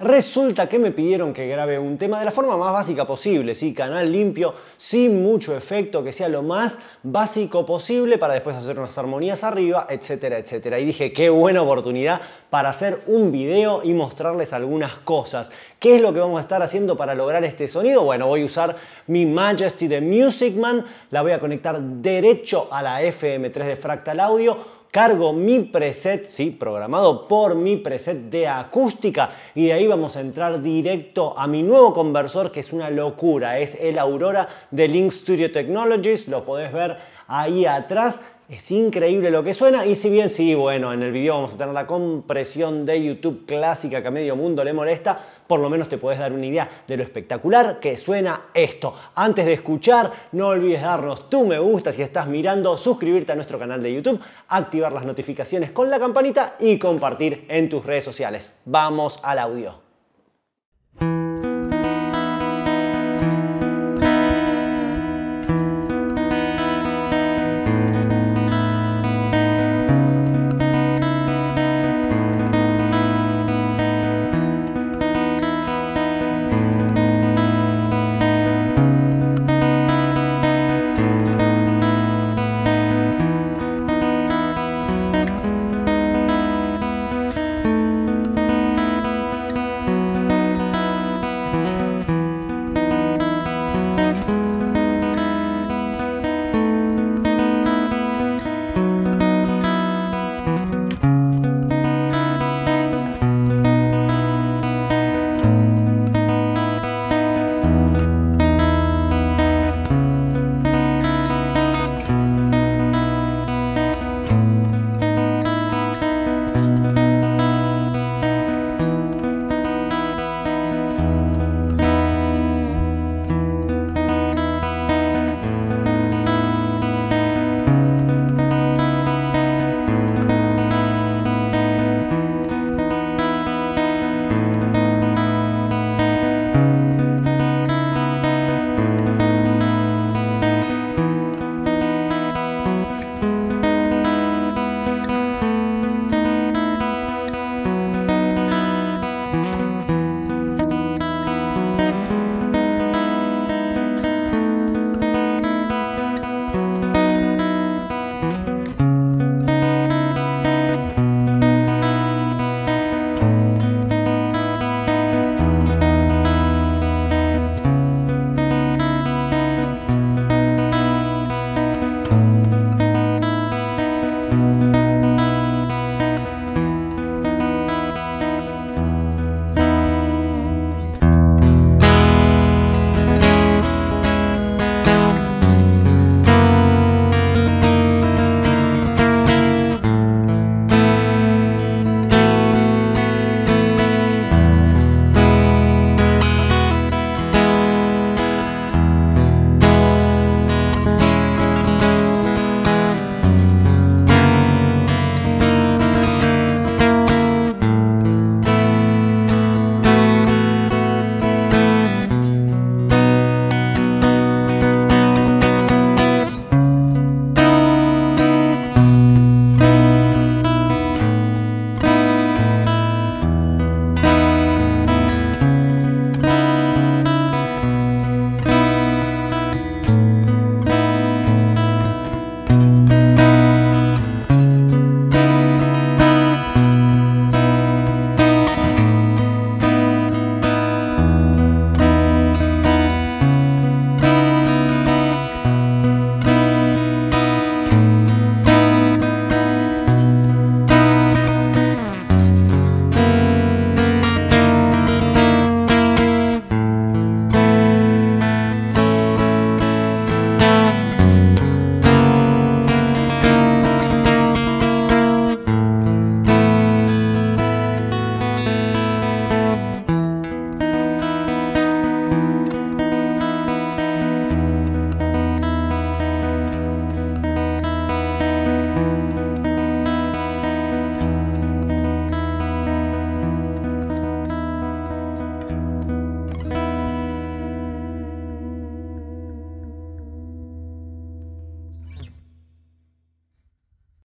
Resulta que me pidieron que grabe un tema de la forma más básica posible, ¿sí? canal limpio, sin mucho efecto, que sea lo más básico posible para después hacer unas armonías arriba, etcétera, etcétera. Y dije, qué buena oportunidad para hacer un video y mostrarles algunas cosas. ¿Qué es lo que vamos a estar haciendo para lograr este sonido? Bueno, voy a usar mi Majesty de Music Man, la voy a conectar derecho a la FM3 de Fractal Audio cargo mi preset, sí, programado por mi preset de acústica y de ahí vamos a entrar directo a mi nuevo conversor que es una locura, es el Aurora de Link Studio Technologies, lo podés ver ahí atrás es increíble lo que suena y si bien sí, bueno, en el video vamos a tener la compresión de YouTube clásica que a medio mundo le molesta, por lo menos te puedes dar una idea de lo espectacular que suena esto. Antes de escuchar, no olvides darnos tu me gusta si estás mirando, suscribirte a nuestro canal de YouTube, activar las notificaciones con la campanita y compartir en tus redes sociales. Vamos al audio.